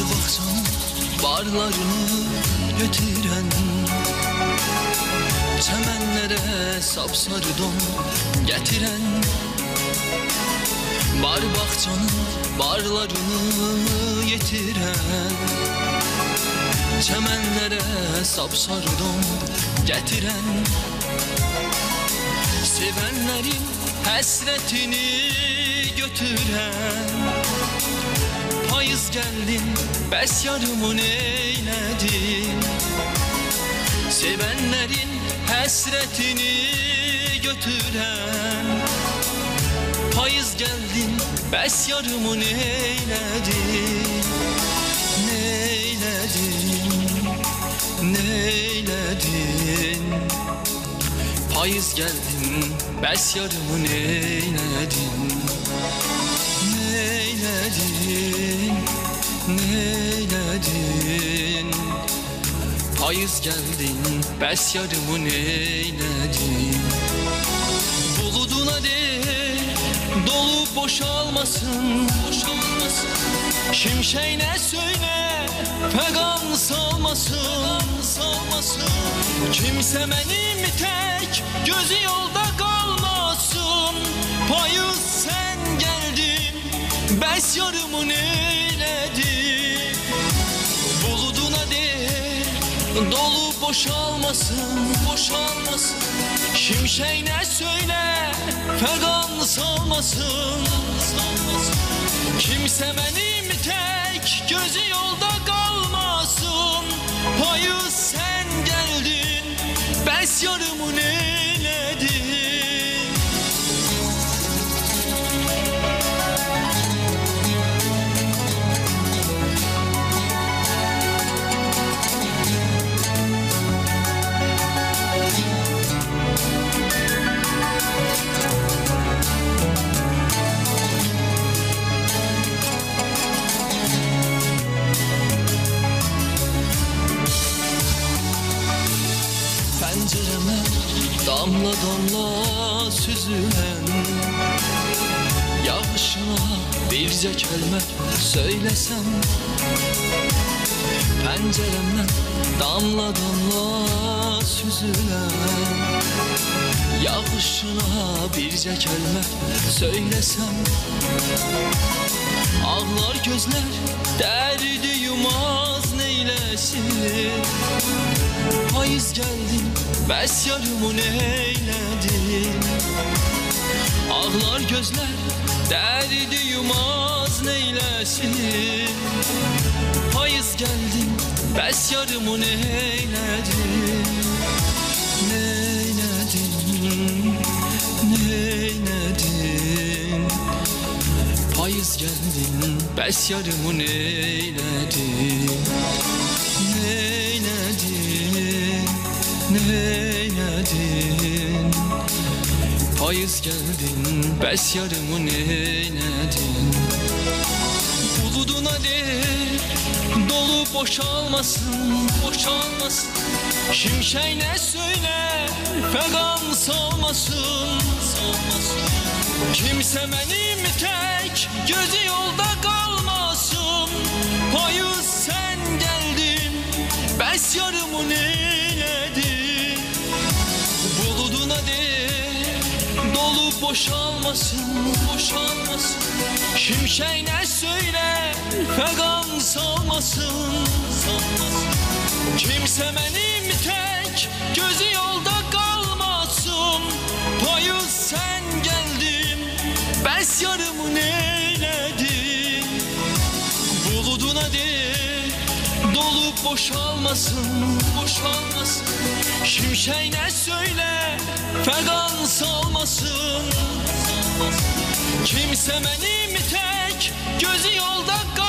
Baksan barlarını götüren Çemenlere sapsarı don getiren Var bahçanın barlarını yetiren Çemenlere sapsarı don getiren Sevenlerin hasretini götüren Payız geldin bes yarımın eyledin Sevenlerin hasretini götüren. Payız geldin bes yarımın eyledin Neyledin, neyledin? Payız geldin bes yarımın eyledin Neyledin, neyledin Payız geldin bes yarımın eyledin Buluduna değil dolu boşalmasın Boşalmasın. Şimşeğine söyle Fegan salmasın Salmasın. Kimse benim tek Gözü yolda kalmasın. Payız sen geldin Bes yarımın eyledin Dolu boşalmasın Boşalmasın. Şimşeğine söyle Fegan salmasın. Kimse benim tek gözü yolda kalmasın. Payı sen geldin Bes yarımın damla damla süzülen Yağışına birce kelime söylesem Penceremden damla damla süzülen Yağışına birce kelime söylesem Ağlar gözler yumaz neylesin Payız geldin bes yarımın eyledin Ağlar gözler derdi yumaz neylesin? Payız geldin bes yarımın eyledin Neyledin, neyledin Payız geldin bes eyledin Neyledin, neyledin Payız geldin, bes yarımın eyledin Buluduna değil, dolu boşalmasın, boşalmasın. Şimşeğine söyle, fegan salmasın, salmasın Kimse benim tek gözü yolda kalmasın? Payız sen geldin Bes yarımın eyledin boşalmasın Boşalmasın. Şimşeğine söyle Fegan salmasın Salmasın. Kimse benim tek gözü yolda boşalmasın Boşalmasın. Şimşeğine söyle Fegan salmasın. Kimse benim tek Gözü yolda